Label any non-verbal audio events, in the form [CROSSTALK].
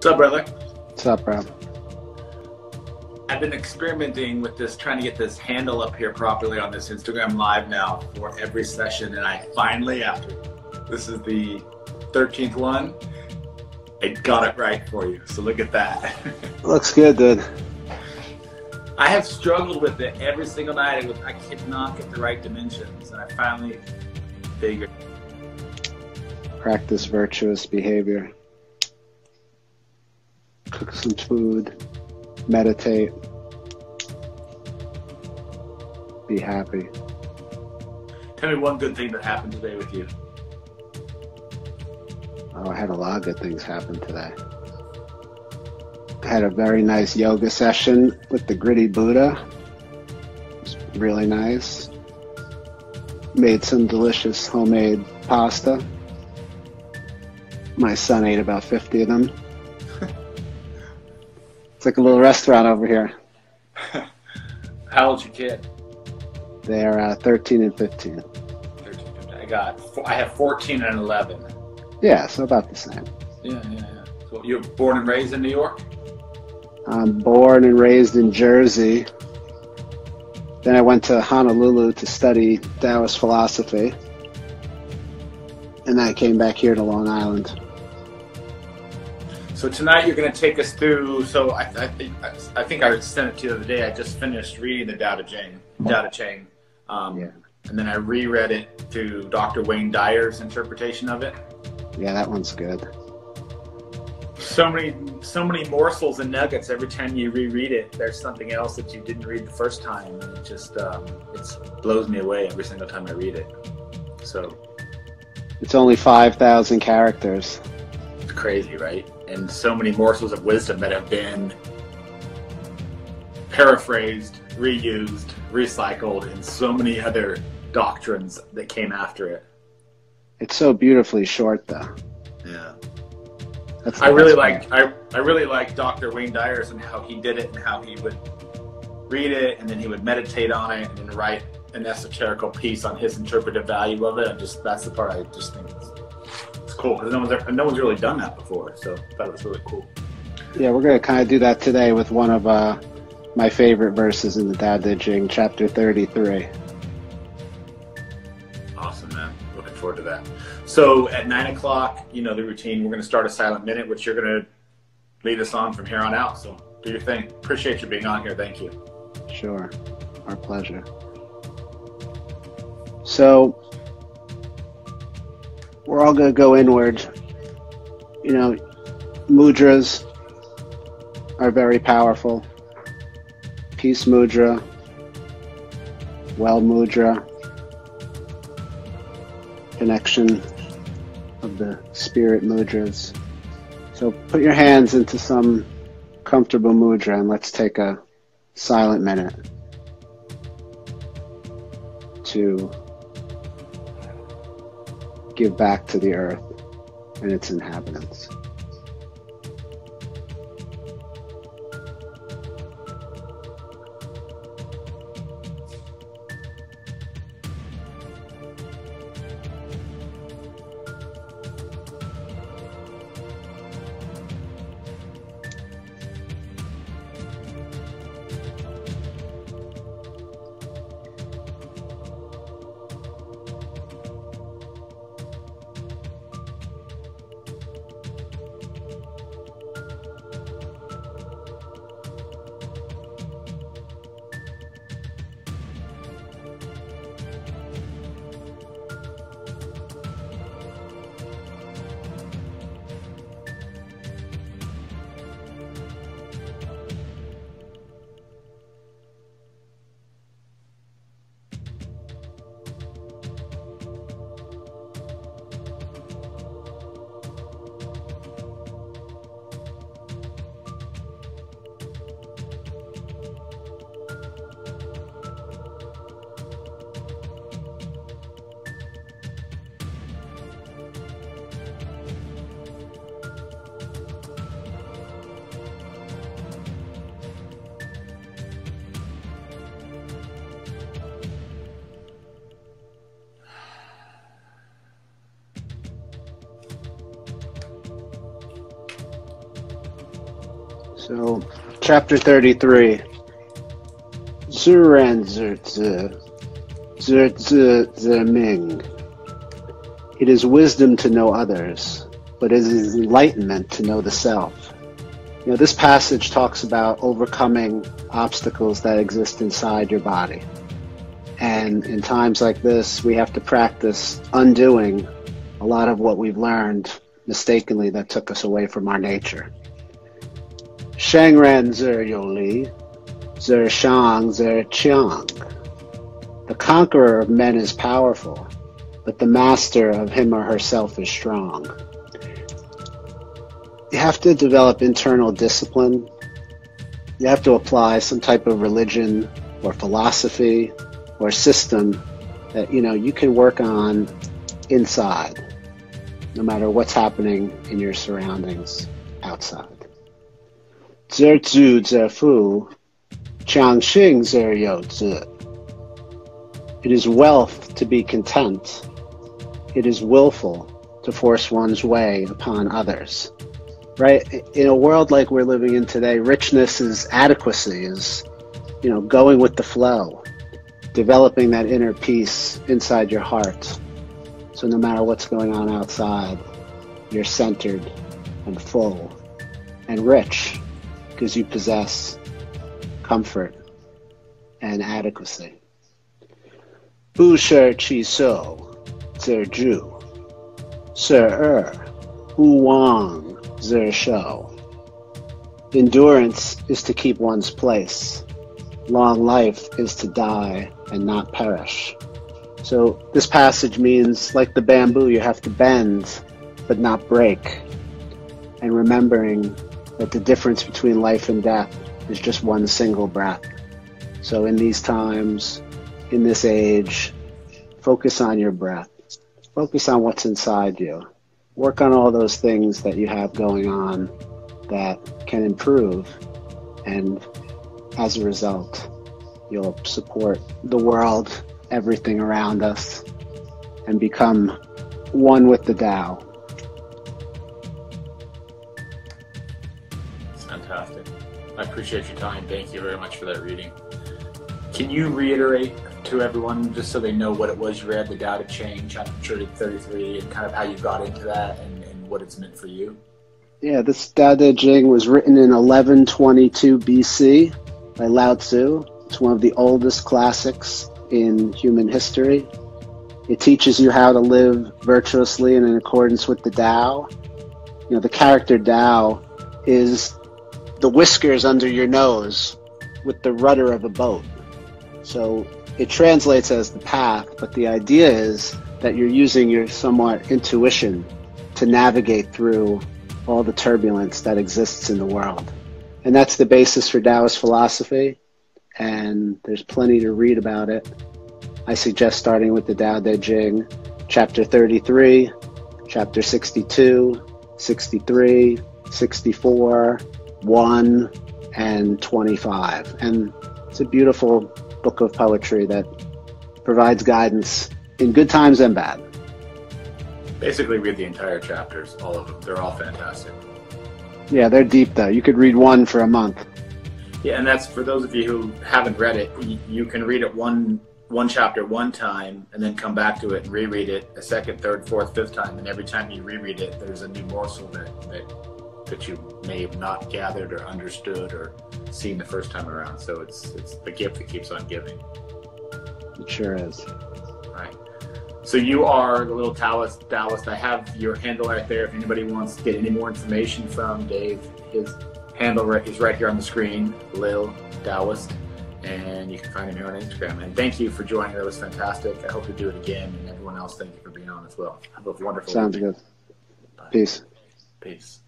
What's up, brother? What's up, bro? I've been experimenting with this, trying to get this handle up here properly on this Instagram live now for every session, and I finally, after this is the 13th one, I got it right for you. So look at that. [LAUGHS] Looks good, dude. I have struggled with it every single night. Was, I could not get the right dimensions, and I finally figured. Practice virtuous behavior. Cook some food. Meditate. Be happy. Tell me one good thing that happened today with you. Oh, I had a lot of good things happen today. I had a very nice yoga session with the Gritty Buddha. It was really nice. Made some delicious homemade pasta. My son ate about 50 of them. It's like a little restaurant over here. [LAUGHS] How old's your kid? They're uh, 13 and 15. 13, I got. I have 14 and 11. Yeah, so about the same. Yeah, yeah, yeah. So you're born and raised in New York? I'm born and raised in Jersey. Then I went to Honolulu to study Taoist philosophy. And then I came back here to Long Island. So tonight you're going to take us through. So I, I think I think I sent it to you the other day. I just finished reading the Ching, Tao Te Ching, um, Yeah. and then I reread it to Dr. Wayne Dyer's interpretation of it. Yeah, that one's good. So many, so many morsels and nuggets every time you reread it. There's something else that you didn't read the first time, and it just um, it blows me away every single time I read it. So It's only 5,000 characters. It's crazy, right? And so many morsels of wisdom that have been paraphrased, reused, recycled in so many other doctrines that came after it. It's so beautifully short, though. Yeah. That's I really like I, I really like Dr. Wayne Dyers and how he did it and how he would read it and then he would meditate on it and then write an esoterical piece on his interpretive value of it. And just that's the part I just think is it's cool because no one's ever, no one's really done that before. So I thought it was really cool. Yeah, we're going to kind of do that today with one of uh, my favorite verses in the Tao Te Ching, chapter 33. Awesome, man. Looking forward to that. So at nine o'clock, you know the routine. We're going to start a silent minute, which you're going to lead us on from here on out. So do your thing. Appreciate you being on here. Thank you. Sure. Our pleasure. So, we're all going to go inward. You know, mudras are very powerful. Peace mudra, well mudra, connection of the spirit mudras. So, put your hands into some comfortable mudra and let's take a silent minute to give back to the earth and its inhabitants. So, chapter 33. Zuran Zerzi, Zerzi Zerming. It is wisdom to know others, but it is enlightenment to know the self. You know, this passage talks about overcoming obstacles that exist inside your body. And in times like this, we have to practice undoing a lot of what we've learned mistakenly that took us away from our nature. Shangran Zer Yoli, Zer Shang Zer Qiang. The conqueror of men is powerful, but the master of him or herself is strong. You have to develop internal discipline. You have to apply some type of religion or philosophy or system that you know you can work on inside no matter what's happening in your surroundings outside. 知足者富，强行者有志. It is wealth to be content. It is willful to force one's way upon others. Right? In a world like we're living in today, richness is adequacy, is, you know, going with the flow developing that inner peace inside your heart. So no matter what's going on outside, you're centered and full and rich because you possess comfort and adequacy. Bu shi qi so, zi zhu, si er, hu wang, zi shou. Endurance is to keep one's place. Long life is to die and not perish. So this passage means, like the bamboo, you have to bend but not break. And remembering that the difference between life and death is just one single breath. So in these times, in this age, focus on your breath. Focus on what's inside you. Work on all those things that you have going on that can improve. And as a result, You'll support the world, everything around us, and become one with the Tao. Fantastic. I appreciate your time. Thank you very much for that reading. Can you reiterate to everyone, just so they know what it was you read, the Tao Te Ching, chapter 33, and kind of how you got into that and, and what it's meant for you? Yeah, this Te Ching was written in 1122 BC by Lao Tzu it's one of the oldest classics in human history. It teaches you how to live virtuously and in accordance with the Tao. You know, the character Tao is the whiskers under your nose with the rudder of a boat. So it translates as the path, but the idea is that you're using your somewhat intuition to navigate through all the turbulence that exists in the world. And that's the basis for Taoist philosophy and there's plenty to read about it. I suggest starting with the Tao Te Ching, chapter 33, chapter 62, 63, 64, 1, and 25. And it's a beautiful book of poetry that provides guidance in good times and bad. Basically, read the entire chapters, all of them. They're all fantastic. Yeah, they're deep though. You could read one for a month. Yeah, and that's for those of you who haven't read it. You can read it one one chapter one time, and then come back to it and reread it a second, third, fourth, fifth time. And every time you reread it, there's a new morsel that that, that you may have not gathered or understood or seen the first time around. So it's it's the gift that keeps on giving. It sure is. Right. So you are the little Taoist. Taoist. I have your handle right there. If anybody wants to get any more information from Dave, his handle is right here on the screen, Lil Taoist, and you can find him here on Instagram. And thank you for joining. That was fantastic. I hope to do it again. And everyone else, thank you for being on as well. Have a wonderful Sounds good. Bye. Peace. Peace.